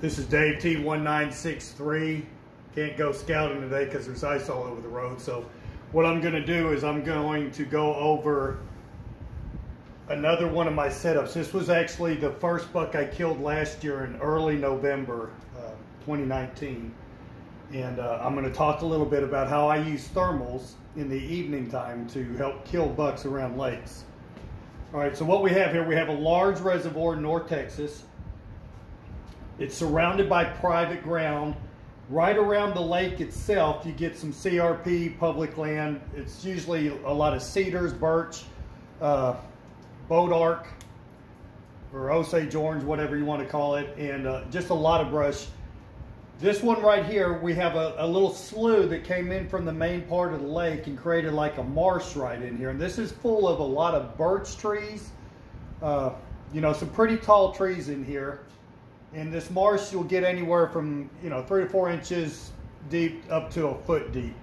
This is Dave T1963. Can't go scouting today because there's ice all over the road. So what I'm going to do is I'm going to go over another one of my setups. This was actually the first buck I killed last year in early November uh, 2019. And uh, I'm going to talk a little bit about how I use thermals in the evening time to help kill bucks around lakes. All right, so what we have here, we have a large reservoir in North Texas. It's surrounded by private ground. Right around the lake itself, you get some CRP, public land. It's usually a lot of cedars, birch, uh, bodark, or Osage orange, whatever you want to call it, and uh, just a lot of brush. This one right here, we have a, a, little slough that came in from the main part of the lake and created like a marsh right in here. And this is full of a lot of birch trees, uh, you know, some pretty tall trees in here. In this marsh, you'll get anywhere from, you know, three to four inches deep up to a foot deep.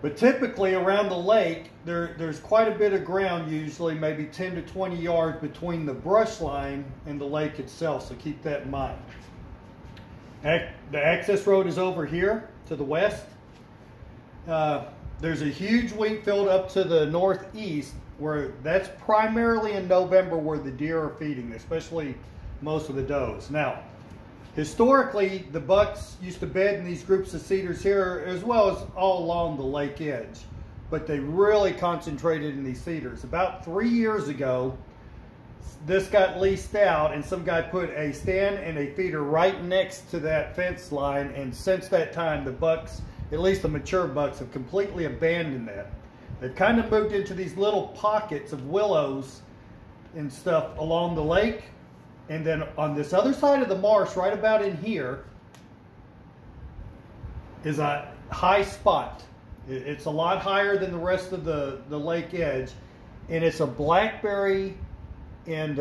But typically around the lake, there, there's quite a bit of ground usually, maybe 10 to 20 yards between the brush line and the lake itself, so keep that in mind. The access road is over here to the west. Uh, there's a huge wheat field up to the northeast where that's primarily in November where the deer are feeding, especially most of the does. Now, historically, the bucks used to bed in these groups of cedars here as well as all along the lake edge, but they really concentrated in these cedars. About three years ago, this got leased out and some guy put a stand and a feeder right next to that fence line and since that time the bucks, at least the mature bucks, have completely abandoned that. They've kind of moved into these little pockets of willows and stuff along the lake and then on this other side of the marsh, right about in here, is a high spot. It's a lot higher than the rest of the, the lake edge. And it's a blackberry and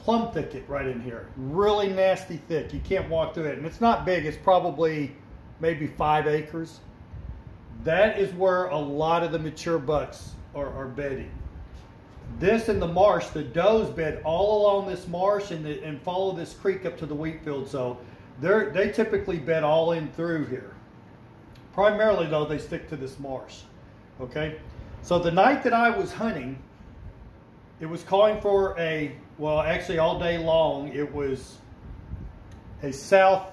plum thicket right in here. Really nasty thick. You can't walk through it. And it's not big. It's probably maybe five acres. That is where a lot of the mature bucks are, are bedding. This and the marsh, the does bed all along this marsh and, the, and follow this creek up to the wheat field. So they they typically bed all in through here. Primarily though, they stick to this marsh. Okay. So the night that I was hunting, it was calling for a, well, actually all day long, it was a south,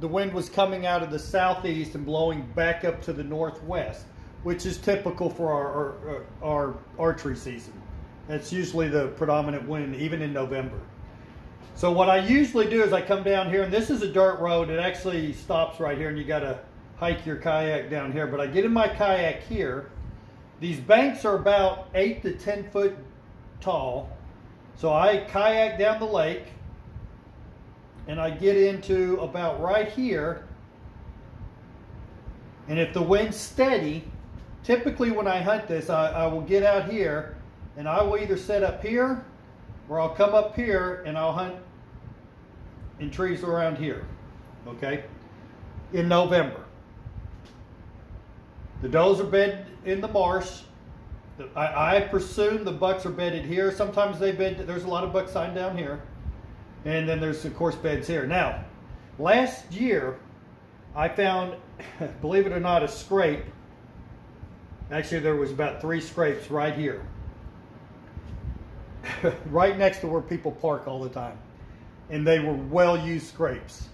the wind was coming out of the southeast and blowing back up to the northwest, which is typical for our, our, our archery season. That's usually the predominant wind, even in November. So what I usually do is I come down here, and this is a dirt road. It actually stops right here, and you got to hike your kayak down here. But I get in my kayak here. These banks are about 8 to 10 foot tall. So I kayak down the lake, and I get into about right here. And if the wind's steady, typically when I hunt this, I, I will get out here and I will either set up here or I'll come up here and I'll hunt in trees around here, okay, in November. The does are bedded in the marsh. I, I, presume the bucks are bedded here. Sometimes they bed, there's a lot of buck sign down here. And then there's, of course, beds here. Now, last year, I found, believe it or not, a scrape. Actually, there was about three scrapes right here. right next to where people park all the time. And they were well-used scrapes.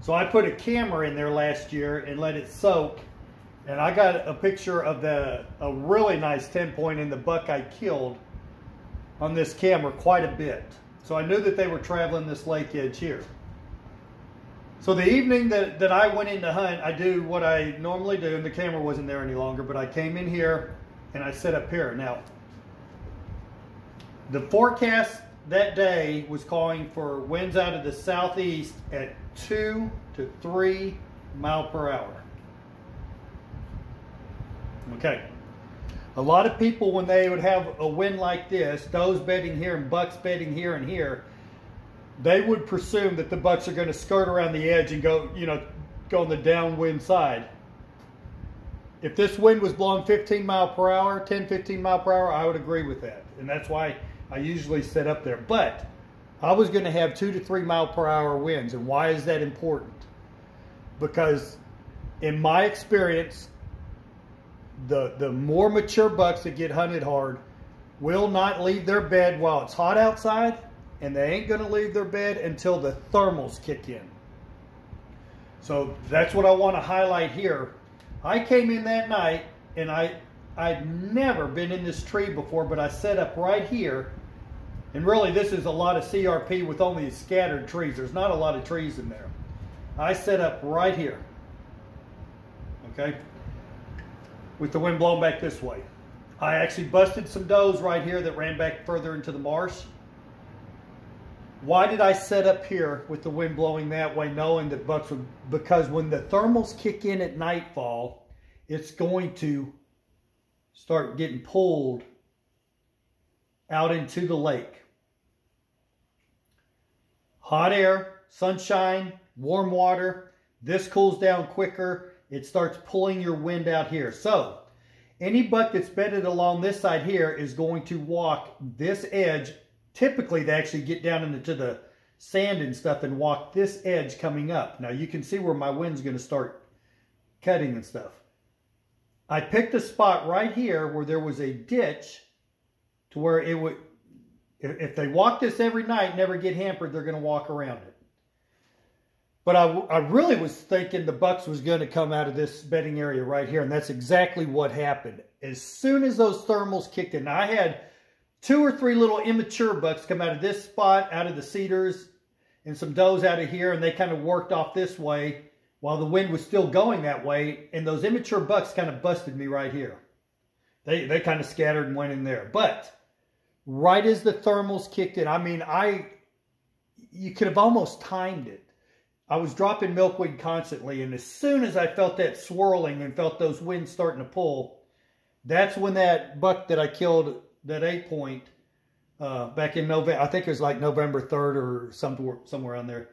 So I put a camera in there last year and let it soak. And I got a picture of the a really nice 10 point in the buck I killed on this camera quite a bit. So I knew that they were traveling this lake edge here. So the evening that, that I went in to hunt, I do what I normally do, and the camera wasn't there any longer, but I came in here and I set up here. Now, the forecast that day was calling for winds out of the southeast at two to three mile per hour. Okay. A lot of people, when they would have a wind like this, does bedding here and bucks bedding here and here, they would presume that the bucks are going to skirt around the edge and go, you know, go on the downwind side. If this wind was blowing 15 mile per hour, 10, 15 mile per hour, I would agree with that. And that's why I usually set up there. But I was going to have two to three mile per hour winds. And why is that important? Because in my experience, the, the more mature bucks that get hunted hard will not leave their bed while it's hot outside, and they ain't going to leave their bed until the thermals kick in. So that's what I want to highlight here. I came in that night, and I, I'd never been in this tree before, but I set up right here and really, this is a lot of CRP with only scattered trees. There's not a lot of trees in there. I set up right here, okay, with the wind blowing back this way. I actually busted some does right here that ran back further into the marsh. Why did I set up here with the wind blowing that way, knowing that bucks would, because when the thermals kick in at nightfall, it's going to start getting pulled out into the lake hot air, sunshine, warm water. This cools down quicker. It starts pulling your wind out here. So any buck that's bedded along this side here is going to walk this edge. Typically, they actually get down into the sand and stuff and walk this edge coming up. Now, you can see where my wind's going to start cutting and stuff. I picked a spot right here where there was a ditch to where it would if they walk this every night, never get hampered, they're going to walk around it. But I, I really was thinking the Bucks was going to come out of this bedding area right here, and that's exactly what happened. As soon as those thermals kicked in, I had two or three little immature bucks come out of this spot, out of the cedars, and some does out of here, and they kind of worked off this way while the wind was still going that way, and those immature bucks kind of busted me right here. They, they kind of scattered and went in there. But right as the thermals kicked in. I mean, I you could have almost timed it. I was dropping milkweed constantly, and as soon as I felt that swirling and felt those winds starting to pull, that's when that buck that I killed, that eight point, uh, back in November, I think it was like November 3rd or somewhere, somewhere around there,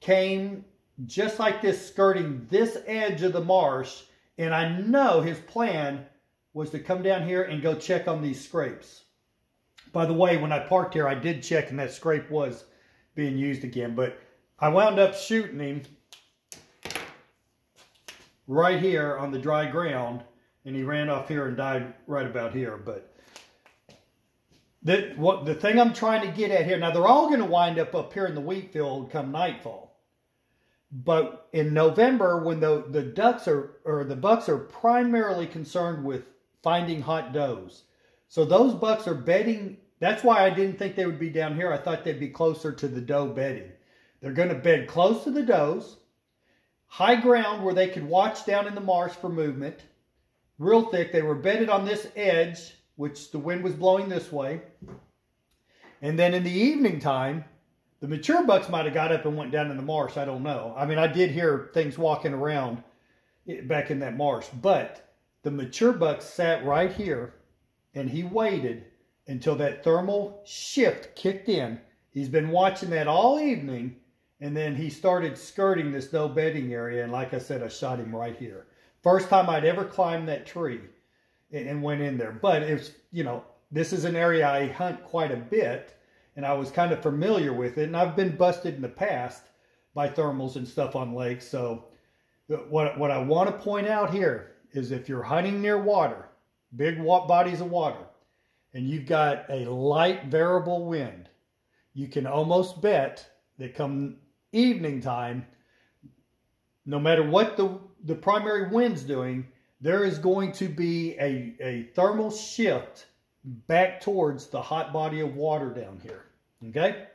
came just like this, skirting this edge of the marsh, and I know his plan was to come down here and go check on these scrapes. By the way, when I parked here, I did check and that scrape was being used again. But I wound up shooting him right here on the dry ground. And he ran off here and died right about here. But the, what, the thing I'm trying to get at here, now they're all going to wind up up here in the wheat field come nightfall. But in November, when the, the ducks are, or the bucks are primarily concerned with finding hot does. So those bucks are bedding that's why I didn't think they would be down here. I thought they'd be closer to the doe bedding. They're going to bed close to the does, high ground where they could watch down in the marsh for movement, real thick. They were bedded on this edge, which the wind was blowing this way. And then in the evening time, the mature bucks might have got up and went down in the marsh. I don't know. I mean, I did hear things walking around back in that marsh. But the mature bucks sat right here, and he waited until that thermal shift kicked in. He's been watching that all evening, and then he started skirting this no bedding area, and like I said, I shot him right here. First time I'd ever climbed that tree and went in there. But it's, you know, this is an area I hunt quite a bit, and I was kind of familiar with it, and I've been busted in the past by thermals and stuff on lakes, so uh, what, what I want to point out here is if you're hunting near water, big bodies of water, and you've got a light variable wind, you can almost bet that come evening time, no matter what the, the primary wind's doing, there is going to be a, a thermal shift back towards the hot body of water down here. Okay?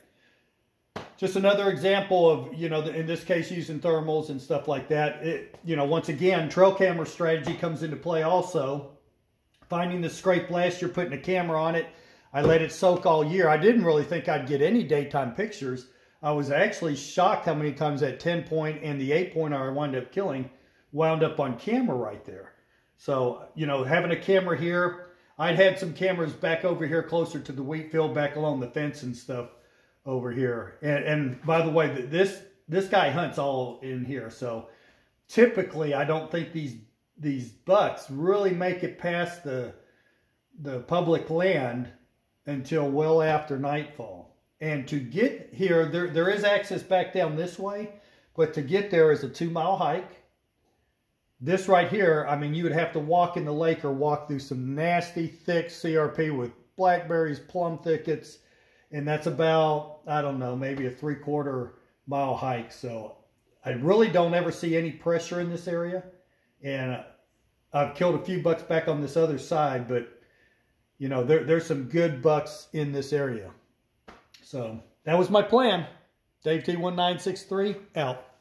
Just another example of, you know, in this case, using thermals and stuff like that. It, you know, once again, trail camera strategy comes into play also finding the scrape last year, putting a camera on it. I let it soak all year. I didn't really think I'd get any daytime pictures. I was actually shocked how many times that 10 point and the 8 point I wound up killing wound up on camera right there. So, you know, having a camera here, I'd had some cameras back over here closer to the wheat field, back along the fence and stuff over here. And, and by the way, this this guy hunts all in here. So typically, I don't think these these bucks really make it past the the public land until well after nightfall. And to get here, there, there is access back down this way, but to get there is a two mile hike. This right here, I mean, you would have to walk in the lake or walk through some nasty, thick CRP with blackberries, plum thickets, and that's about, I don't know, maybe a three quarter mile hike. So I really don't ever see any pressure in this area. And I've killed a few bucks back on this other side, but you know, there, there's some good bucks in this area. So that was my plan. Dave T1963 out.